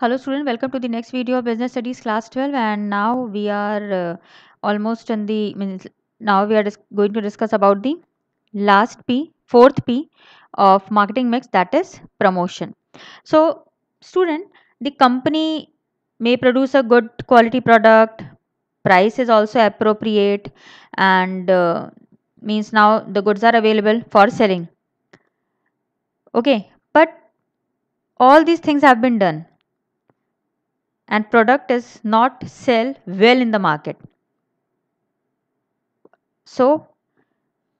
Hello student, welcome to the next video of business studies class 12 and now we are uh, almost in the now we are going to discuss about the last P, fourth P of marketing mix that is promotion. So student, the company may produce a good quality product, price is also appropriate and uh, means now the goods are available for selling. Okay, but all these things have been done and product is not sell well in the market. So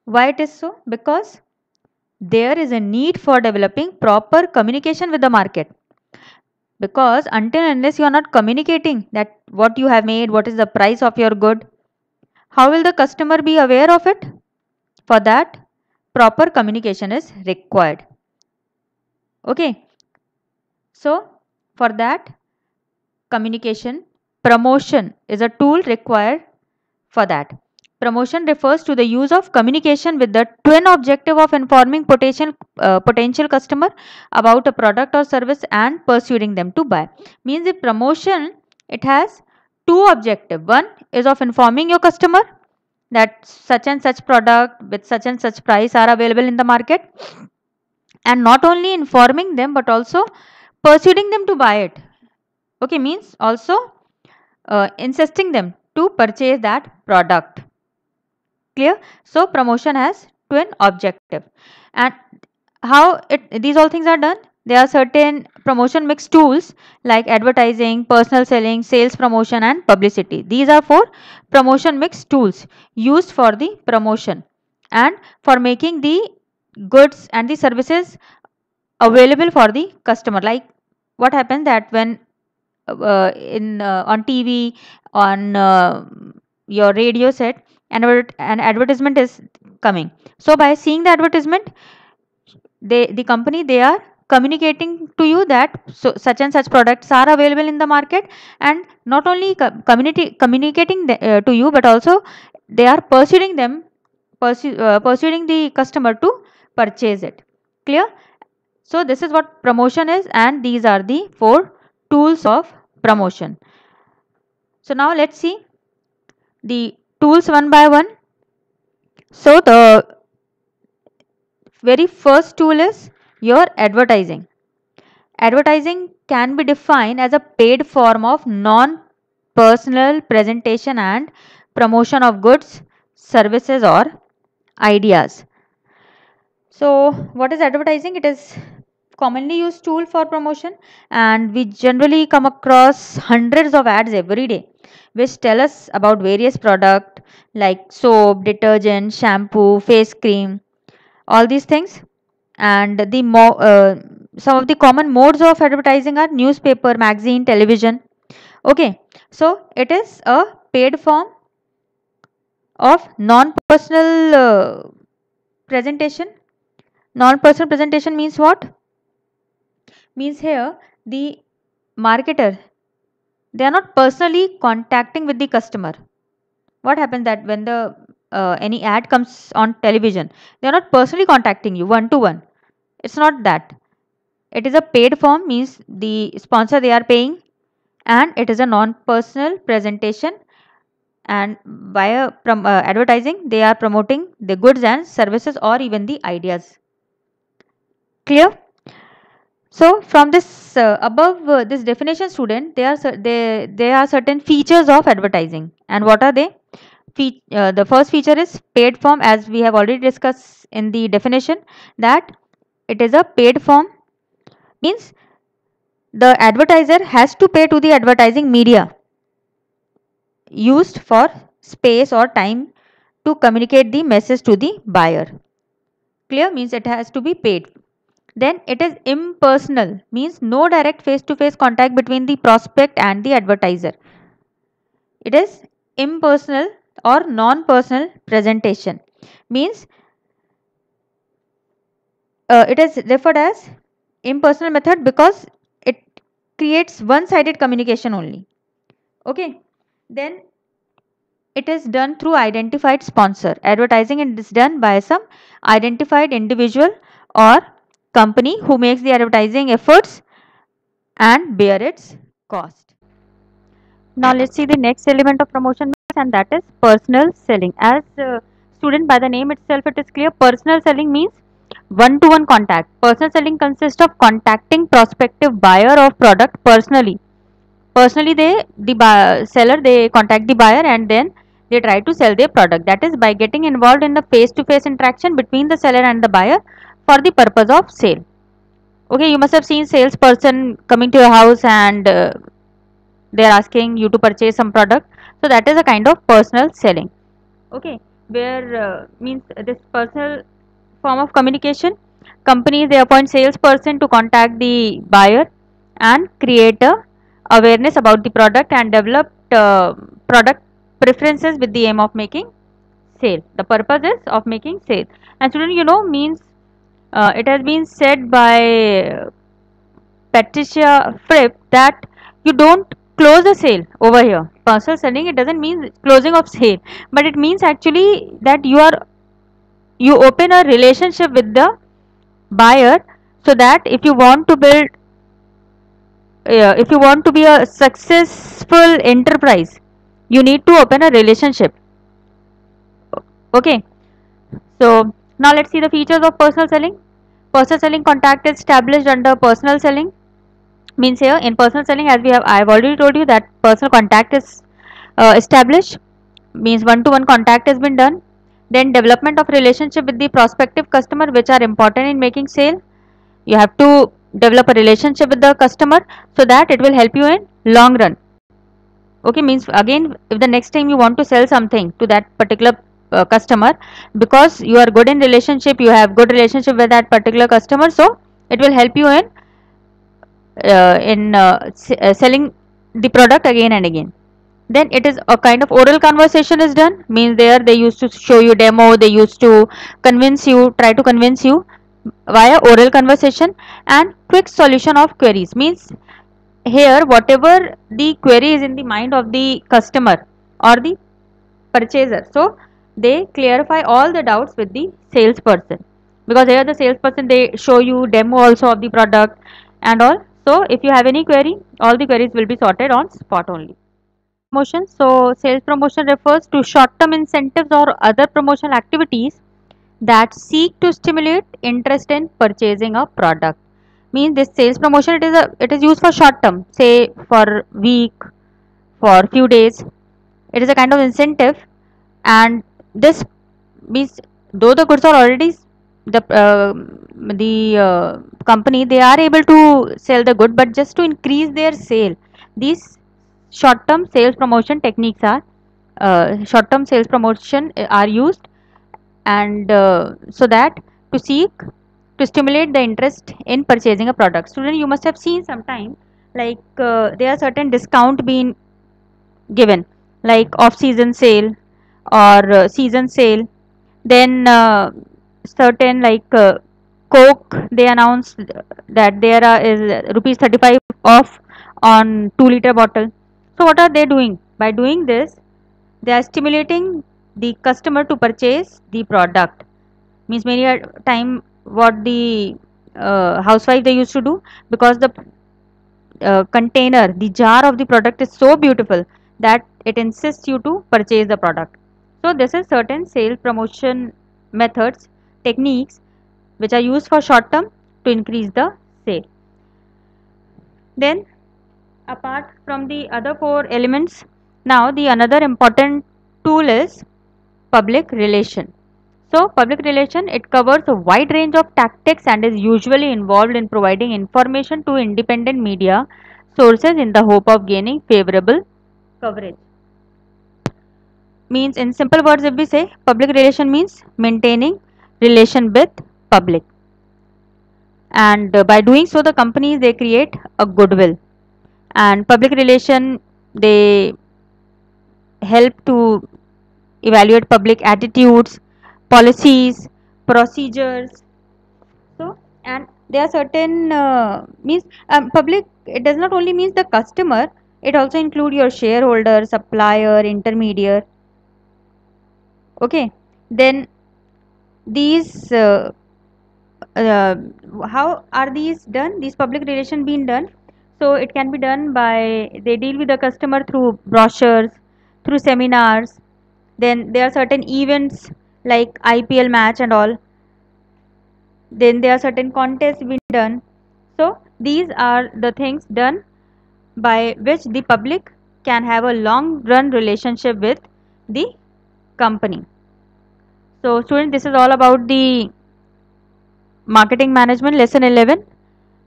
why it is so? Because there is a need for developing proper communication with the market. Because until unless you are not communicating that what you have made what is the price of your good how will the customer be aware of it? For that proper communication is required. Okay. So for that communication promotion is a tool required for that. Promotion refers to the use of communication with the twin objective of informing potential uh, potential customer about a product or service and persuading them to buy. Means the promotion it has two objective. One is of informing your customer that such and such product with such and such price are available in the market and not only informing them but also persuading them to buy it okay means also uh, insisting them to purchase that product. Clear? So promotion has twin objective. And how it these all things are done? There are certain promotion mix tools like advertising personal selling sales promotion and publicity. These are four promotion mix tools used for the promotion and for making the goods and the services available for the customer. Like what happens that when uh, in uh, on tv on uh, your radio set an, advert, an advertisement is coming. So by seeing the advertisement they the company they are communicating to you that so such and such products are available in the market and not only co- community communicating the, uh, to you but also they are pursuing them pursue, uh, pursuing the customer to purchase it. Clear? So this is what promotion is and these are the four tools of promotion. So now let's see the tools one by one. So the very first tool is your advertising. Advertising can be defined as a paid form of non personal presentation and promotion of goods services or ideas. So what is advertising? It is commonly used tool for promotion and we generally come across hundreds of ads every day which tell us about various product like soap detergent shampoo face cream all these things. And the uh, some of the common modes of advertising are newspaper magazine television. Okay so it is a paid form of non personal uh, presentation. Non personal presentation means what means here the marketer they are not personally contacting with the customer. What happens that when the uh, any ad comes on television they are not personally contacting you one to one it's not that. It is a paid form means the sponsor they are paying and it is a non personal presentation and via prom- uh, advertising they are promoting the goods and services or even the ideas. Clear so from this uh, above uh, this definition student there are there there are certain features of advertising. And what are they? Fe- uh, the first feature is paid form as we have already discussed in the definition that it is a paid form. Means the advertiser has to pay to the advertising media used for space or time to communicate the message to the buyer. Clear? Means it has to be paid then it is impersonal means no direct face to face contact between the prospect and the advertiser. It is impersonal or non personal presentation means uh, it is referred as impersonal method because it creates one sided communication only. Okay. Then it is done through identified sponsor. Advertising it is done by some identified individual or company who makes the advertising efforts and bear its cost. Now let's see the next element of promotion and that is personal selling. As uh, student by the name itself it is clear personal selling means one-to-one -one contact. Personal selling consists of contacting prospective buyer of product personally. Personally they the seller they contact the buyer and then they try to sell their product. That is by getting involved in the face-to-face -face interaction between the seller and the buyer for the purpose of sale. Okay you must have seen salesperson coming to your house and uh, they're asking you to purchase some product. So that is a kind of personal selling. Okay where uh, means this personal form of communication companies they appoint salesperson to contact the buyer and create a awareness about the product and develop uh, product preferences with the aim of making sale. The purpose is of making sale. And student you know means uh, it has been said by Patricia Fripp that you don't close the sale over here. Personal selling it doesn't mean closing of sale, but it means actually that you are you open a relationship with the buyer so that if you want to build uh, if you want to be a successful enterprise you need to open a relationship okay so now let's see the features of personal selling. Personal selling contact is established under personal selling. Means here in personal selling as we have I have already told you that personal contact is uh, established means one to one contact has been done then development of relationship with the prospective customer which are important in making sale you have to develop a relationship with the customer so that it will help you in long run okay means again if the next time you want to sell something to that particular uh, customer. Because you are good in relationship you have good relationship with that particular customer so it will help you in uh, in uh, uh, selling the product again and again. Then it is a kind of oral conversation is done. Means there they used to show you demo they used to convince you try to convince you via oral conversation and quick solution of queries. Means here whatever the query is in the mind of the customer or the purchaser. So they clarify all the doubts with the salesperson. Because here the salesperson they show you demo also of the product and all. So if you have any query all the queries will be sorted on spot only. Promotion. So sales promotion refers to short term incentives or other promotional activities that seek to stimulate interest in purchasing a product. Means this sales promotion it is a it is used for short term say for week for few days. It is a kind of incentive and this means though the goods are already the uh, the uh, company they are able to sell the good but just to increase their sale. These short term sales promotion techniques are uh, short term sales promotion uh, are used and uh, so that to seek to stimulate the interest in purchasing a product. Student you must have seen sometime like uh, there are certain discount being given like off season sale or uh, season sale then uh, certain like uh, coke they announced that there is rupees 35 off on 2 liter bottle. So what are they doing? By doing this they are stimulating the customer to purchase the product. Means many a time what the uh, housewife they used to do because the uh, container the jar of the product is so beautiful that it insists you to purchase the product so this is certain sales promotion methods, techniques which are used for short term to increase the sale. Then apart from the other four elements, now the another important tool is public relation. So public relation it covers a wide range of tactics and is usually involved in providing information to independent media sources in the hope of gaining favorable coverage means in simple words if we say public relation means maintaining relation with public. And uh, by doing so the companies they create a goodwill. And public relation they help to evaluate public attitudes policies procedures. So and there are certain uh, means um, public it does not only means the customer it also include your shareholder supplier intermediate okay. Then these uh, uh, how are these done? These public relation being done? So it can be done by they deal with the customer through brochures through seminars. Then there are certain events like ipl match and all. Then there are certain contests being done. So these are the things done by which the public can have a long run relationship with the company. So student this is all about the marketing management lesson 11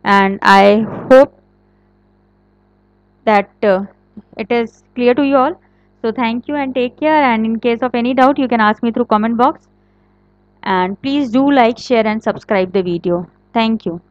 and i hope that uh, it is clear to you all. So thank you and take care. And in case of any doubt you can ask me through comment box. And please do like share and subscribe the video. Thank you